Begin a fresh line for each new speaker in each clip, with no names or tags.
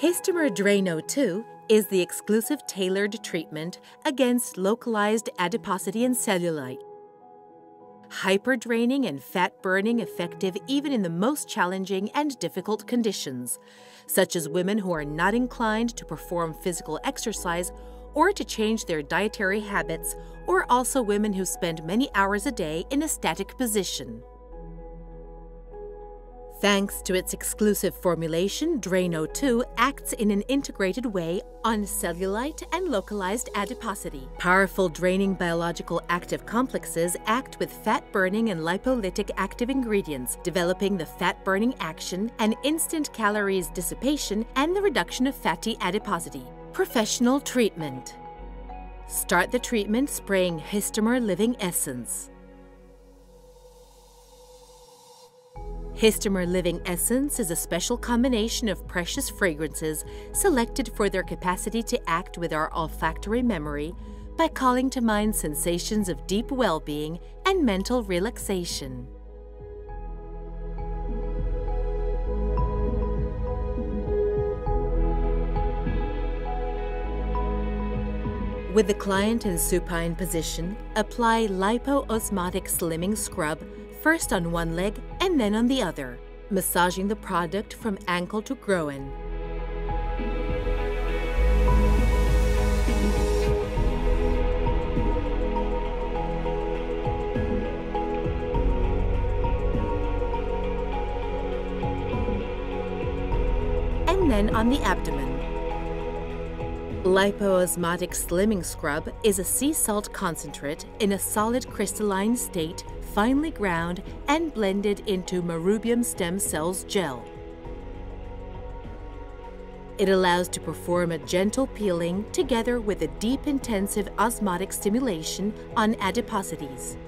Histomer Drain O2 is the exclusive tailored treatment against localized adiposity and cellulite. Hyperdraining and fat burning effective even in the most challenging and difficult conditions, such as women who are not inclined to perform physical exercise or to change their dietary habits, or also women who spend many hours a day in a static position. Thanks to its exclusive formulation, Drain O2 acts in an integrated way on cellulite and localized adiposity. Powerful draining biological active complexes act with fat burning and lipolytic active ingredients, developing the fat burning action and instant calories dissipation and the reduction of fatty adiposity. Professional treatment. Start the treatment spraying Histomer Living Essence. Histomer Living Essence is a special combination of precious fragrances selected for their capacity to act with our olfactory memory by calling to mind sensations of deep well being and mental relaxation. With the client in supine position, apply lipo-osmotic slimming scrub first on one leg and then on the other, massaging the product from ankle to groin. And then on the abdomen. Lipoosmotic Slimming Scrub is a sea salt concentrate in a solid crystalline state finely ground and blended into Marrubium stem cells gel. It allows to perform a gentle peeling together with a deep intensive osmotic stimulation on adiposities.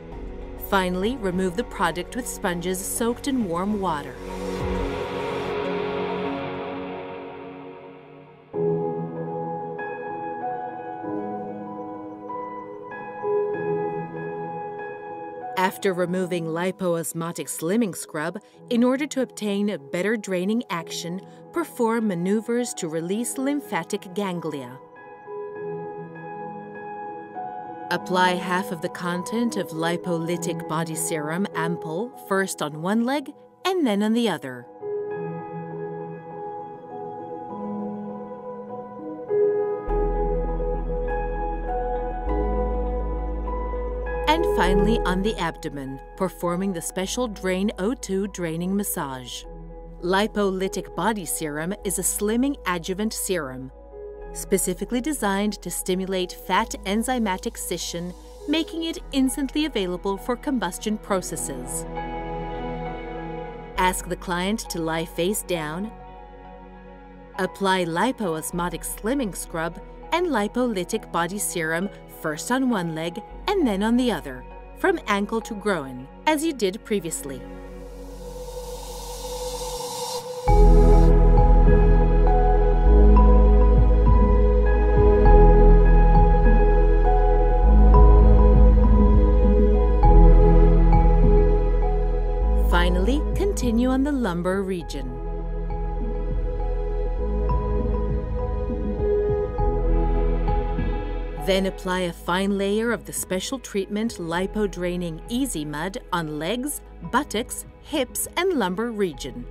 Finally, remove the product with sponges soaked in warm water. After removing lipoosmotic slimming scrub, in order to obtain a better draining action, perform maneuvers to release lymphatic ganglia. Apply half of the content of lipolytic body serum ampoule first on one leg and then on the other. Finally on the abdomen, performing the special Drain O2 draining massage. Lipolytic Body Serum is a slimming adjuvant serum, specifically designed to stimulate fat enzymatic scission, making it instantly available for combustion processes. Ask the client to lie face down. Apply lipoosmotic slimming scrub and lipolytic body serum first on one leg and then on the other, from ankle to groin, as you did previously. Finally, continue on the lumbar region. Then apply a fine layer of the special treatment lipo-draining Easy Mud on legs, buttocks, hips, and lumbar region.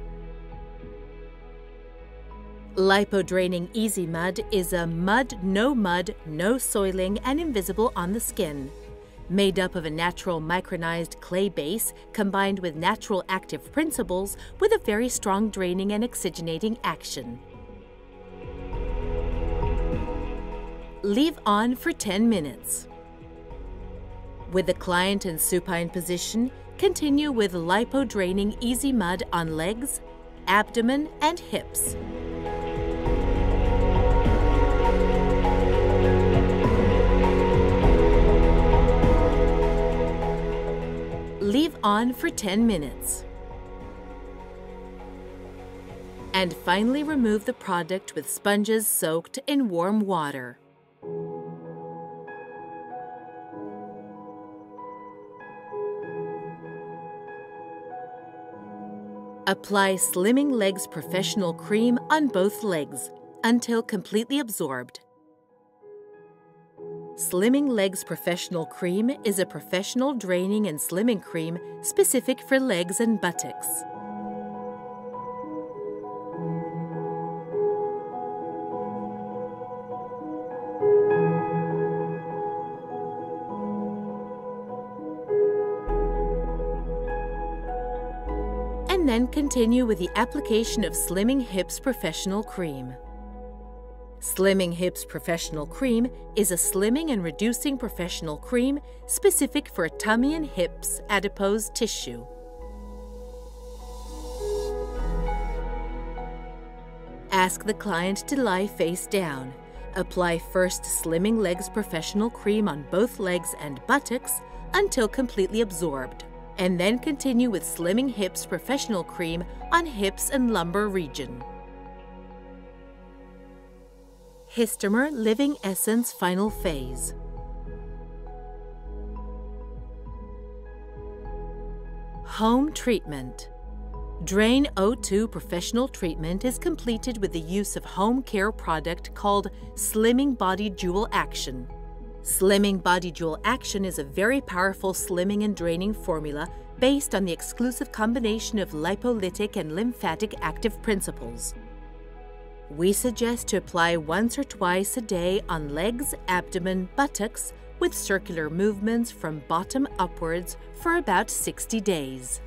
Lipo-draining Easy Mud is a mud, no mud, no soiling, and invisible on the skin. Made up of a natural micronized clay base combined with natural active principles with a very strong draining and oxygenating action. Leave on for 10 minutes. With the client in supine position, continue with lipo-draining Easy Mud on legs, abdomen, and hips. Leave on for 10 minutes. And finally remove the product with sponges soaked in warm water. Apply Slimming Legs Professional Cream on both legs, until completely absorbed. Slimming Legs Professional Cream is a professional draining and slimming cream specific for legs and buttocks. Then continue with the application of Slimming Hips Professional Cream. Slimming Hips Professional Cream is a slimming and reducing professional cream specific for tummy and hips adipose tissue. Ask the client to lie face down. Apply first Slimming Legs Professional Cream on both legs and buttocks until completely absorbed and then continue with Slimming Hips Professional Cream on hips and lumbar region. Histomer Living Essence Final Phase Home Treatment Drain O2 professional treatment is completed with the use of home care product called Slimming Body Dual Action. Slimming Body Dual Action is a very powerful slimming and draining formula based on the exclusive combination of lipolytic and lymphatic active principles. We suggest to apply once or twice a day on legs, abdomen, buttocks with circular movements from bottom upwards for about 60 days.